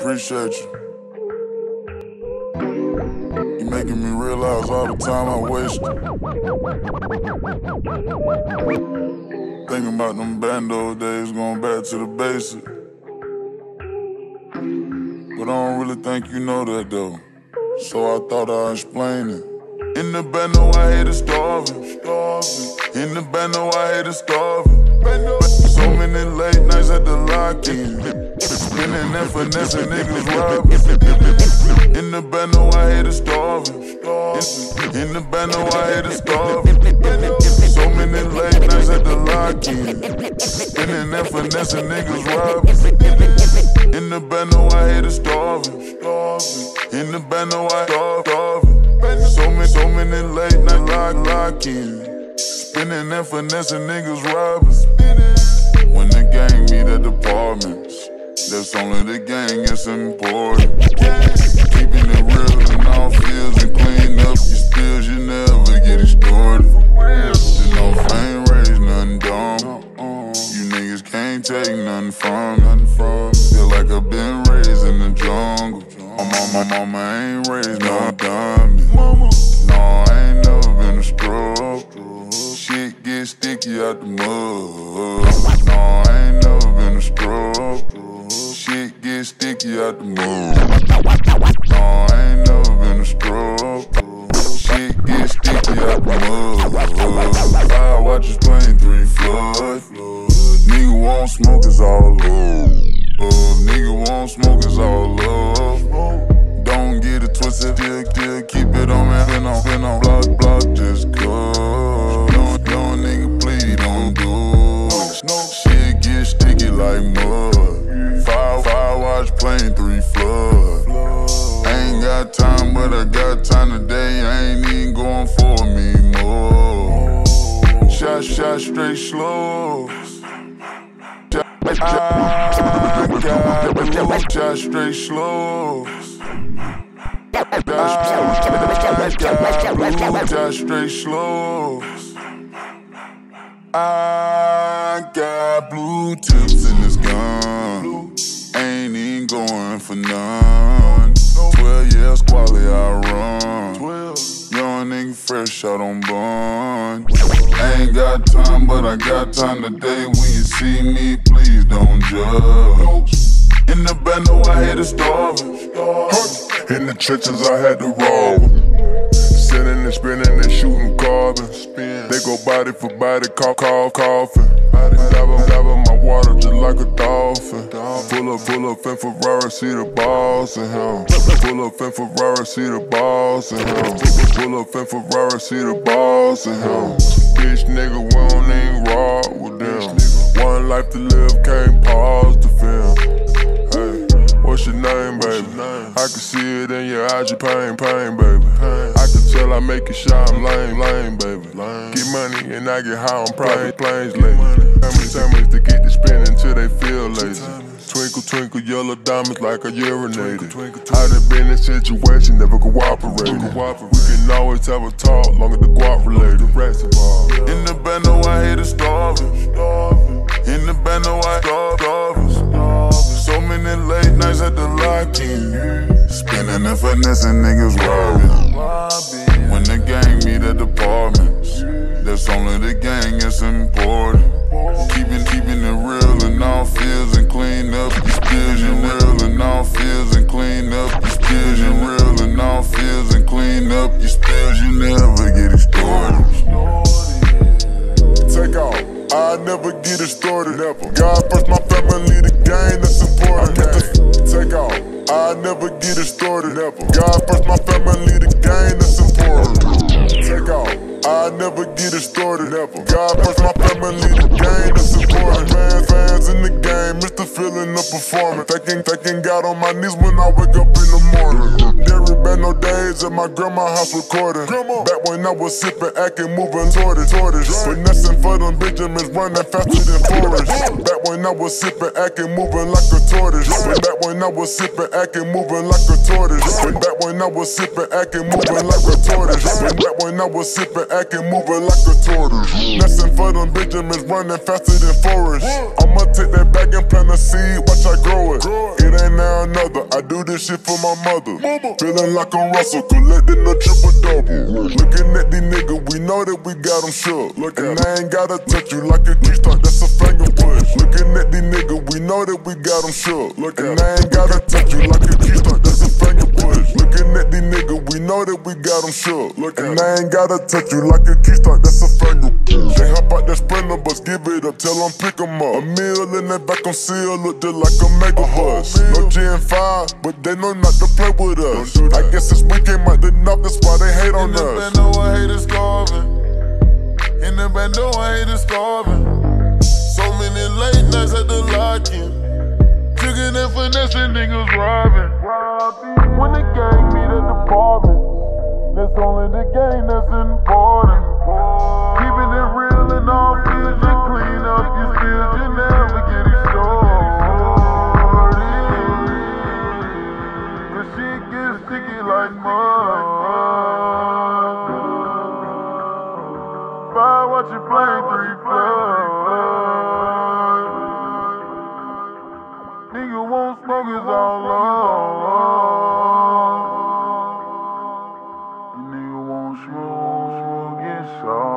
appreciate you. You're making me realize all the time I wasted. Thinking about them bando days, going back to the basics. But I don't really think you know that though. So I thought I'd explain it. In the bando, I hate starving. starving. In the bando, I hate starving. So many late nights at the lock in. Spinning and finessing niggas robbing. In the bando, I hate starving. In the bando, I hate starving. So many late nights at the lock in. Spinning and finessing niggas robbing. In the bando, I hate starving. In the bando, I starving. So many, so many late night lock, lock in. Spinning and finessing niggas robbing. Gang meet at departments, that's only the gang, it's important. Keeping it real in all fields and clean up your spills, you never get extorted. There's no fame raised, nothing dumb. You niggas can't take nothing from, nothing from. Feel like I've been raised in the jungle. My mama, mama ain't raised no dummy. Sticky out the mud. No, I ain't never been a stroke. Shit get sticky out the mud. No, I ain't never been a stroke. Shit get sticky out the mud. Five watches playing three flood. Nigga won't smoke is all love. Nigga won't smoke is all love. Five three flood. Ain't got time, but I got time today. I ain't even going for me more. Shot, shot straight slow. I got blue, shot straight slow. I got shot straight slow. I got blue tips in this gun. 12 years I run. Young nigga fresh out on bun. Ain't got time, but I got time today. When you see me, please don't judge. In the bando, I had to starving. In the trenches, I had to roll. Sitting and spinning and shooting carbon. They go body for body, call, call, coffin. Diving, diving my water just like a dolphin. Full of, full of fin Ferrari, see the balls in him. Full of fin Ferrari, see the balls in him. Full of fin Ferrari, see the balls in him. Bitch nigga, we don't even rock with them. One life to live, can't pause the film. Hey, what's your name, baby? I can see it in your eyes, you pain, pain, baby. I can tell I make it shine, lame, lame, baby. Get money and I get high on private planes lately. Me, tell me to get spinning till they feel lazy. Twinkle, twinkle, yellow diamonds like I urinated. I done been in situation, never cooperated. We can always have a talk, long as the guap related. In the bando, I hate starving. In the bando, I starving. So many late nights at the lock-in. Spinning and finessing niggas robbing. When the gang meet at departments, that's only the gang, it's important. Keeping, keeping it real and all fields and clean up your spills. You real in all fields family, the important. Fans, fans in the game, Mr. Feeling the performance. Thanking, thanking God on my knees when I wake up in the morning. There been no days at my grandma's house recording. Back when I was sipping, acting, moving tortoise, tortoise. Finessing for them Benjamins, running faster than Forrest. Back when I was sipping, acting, moving like a tortoise. Back when I was sipping, acting, moving like a tortoise. Back when I was sipping, acting, moving like a tortoise. Back when I was sipping, acting, moving like a tortoise. Messing for them Benjamins, running faster than Forrest. I'ma take that back can plant a seed, watch I grow it. It ain't now another. I do this shit for my mother. Feeling like I'm Russell, collecting a triple double. Looking at these niggas, we know that we got them shook. And I ain't gotta touch you like a key that's a finger push. Looking at these niggas, we know that we got them shook. And I ain't gotta touch you like a key that's a finger push. Looking at these niggas, we know that we got them shook. And I ain't gotta touch you like a key start, that's a push. They hop out that sprinter bus, give it up, tell them pick 'em up. A meal in that back on seal, look just like a mega bus. No Gen 5, but they know not to play with us. I guess since we came out the that's why they hate on In the us. bando, I hate it starving. In the bando, I hate it starving. So many late nights at the lock-in. Tricking and finessing niggas robbing gang meet at the apartment. That's only the game that's important. Keeping it real and all feels you clean up your skills, you never get started. Cause shit gets sticky like mud. Buy watch you play, three blood. Nigga won't smoke, his all love. Smooth, smooth, get soft.